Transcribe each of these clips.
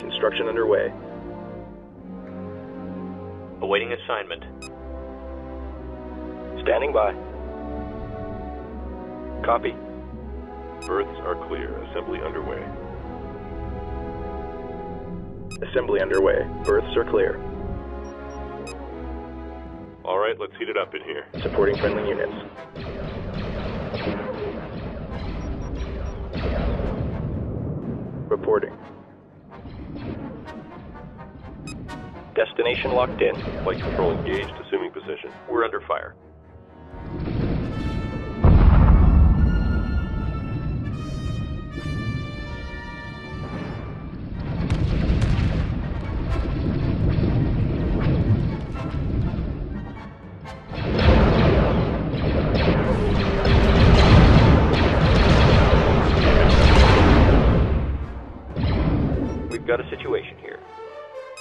Construction underway. Awaiting assignment. Standing by. Copy. Berths are clear. Assembly underway. Assembly underway. Berths are clear. All right, let's heat it up in here. Supporting friendly units. Reporting. Destination locked in. Flight control engaged. Assuming position. We're under fire. We've got a situation here.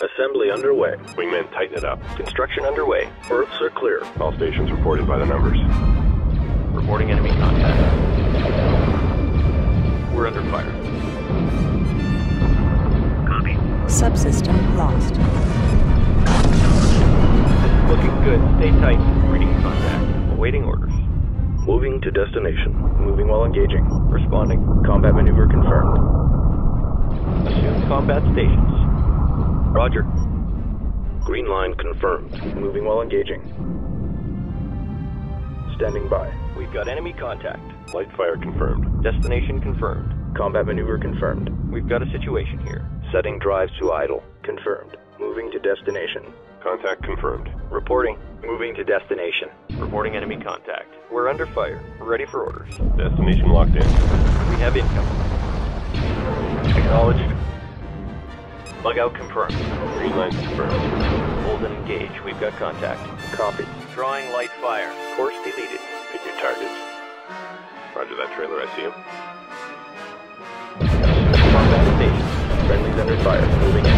Assembly underway. Wingmen, tighten it up. Construction underway. Berths are clear. All stations reported by the numbers. Reporting enemy contact. We're under fire. Copy. Subsystem lost. Looking good. Stay tight. Reading contact. Awaiting orders. Moving to destination. Moving while engaging. Responding. Combat maneuver confirmed. Assume combat stations. Roger. Green line confirmed. Moving while engaging. Standing by. We've got enemy contact. Light fire confirmed. Destination confirmed. Combat maneuver confirmed. We've got a situation here. Setting drives to idle. Confirmed. Moving to destination. Contact confirmed. Reporting. Moving to destination. Reporting enemy contact. We're under fire. Ready for orders. Destination locked in. We have income. Acknowledged. Bug out confirmed. Green line confirmed. Hold and engage. We've got contact. Copy. Drawing light fire. Course deleted. Pick your targets. Roger that trailer. I see him. Combat station. Friendly's under fire. Moving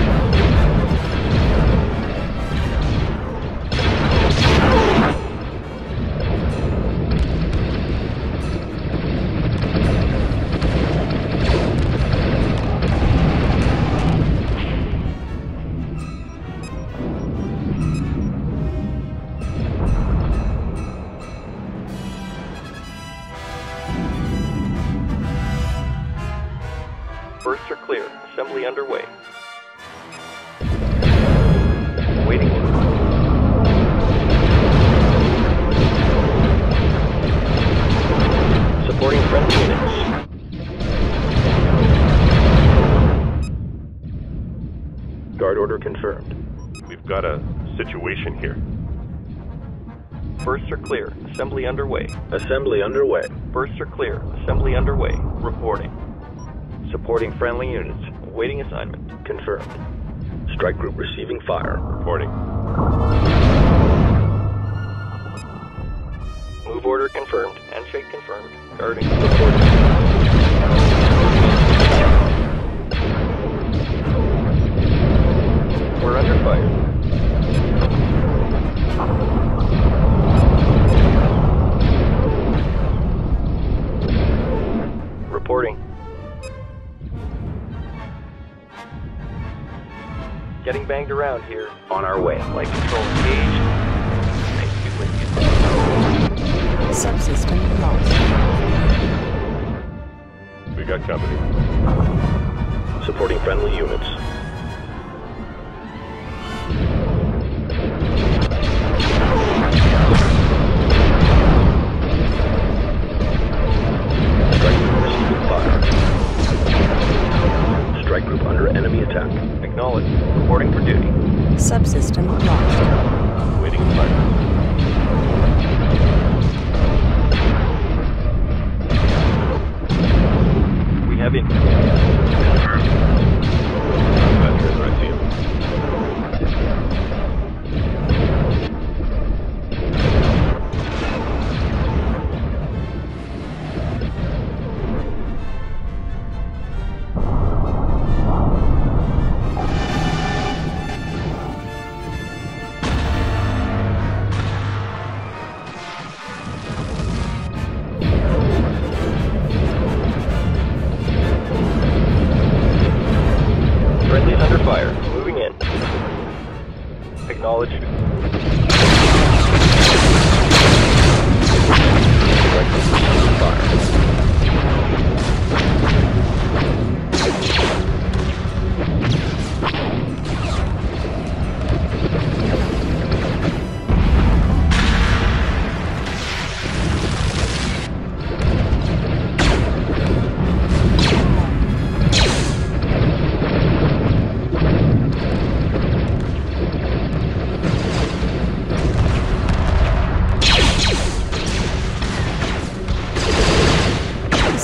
underway. Waiting order. Supporting friendly units. Guard order confirmed. We've got a situation here. Bursts are clear. Assembly underway. Assembly underway. Bursts are clear. Assembly underway. Reporting. Supporting friendly units. Awaiting assignment. Confirmed. Strike group receiving fire. Reporting. Move order confirmed. Handshake confirmed. Guarding. We're around here. On our way. Light control engaged. Nice to be with you. Subsystem lost. We got company. Supporting friendly units. Group under enemy attack. Acknowledged. Reporting for duty. Subsystem lost. Waiting fire.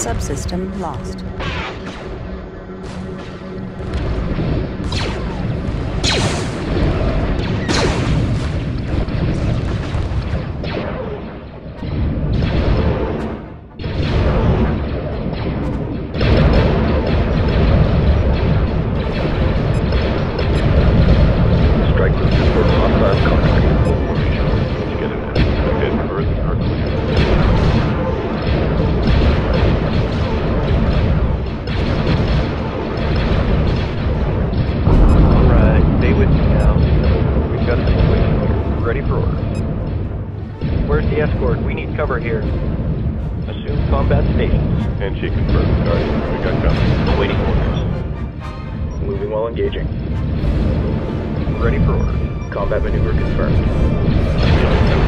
Subsystem lost. The escort? We need cover here. Assume combat station. stations. Handshake confirmed, Guardian. We got cover. Awaiting orders. Moving while engaging. Ready for order. Combat maneuver confirmed.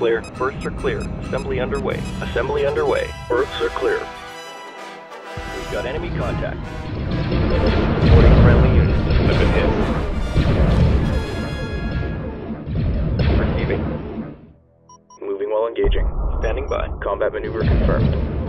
Clear. Berths are clear. Assembly underway. Assembly underway. Berths are clear. We've got enemy contact. Reporting friendly units. I've been hit. Receiving. Moving while engaging. Standing by. Combat maneuver confirmed.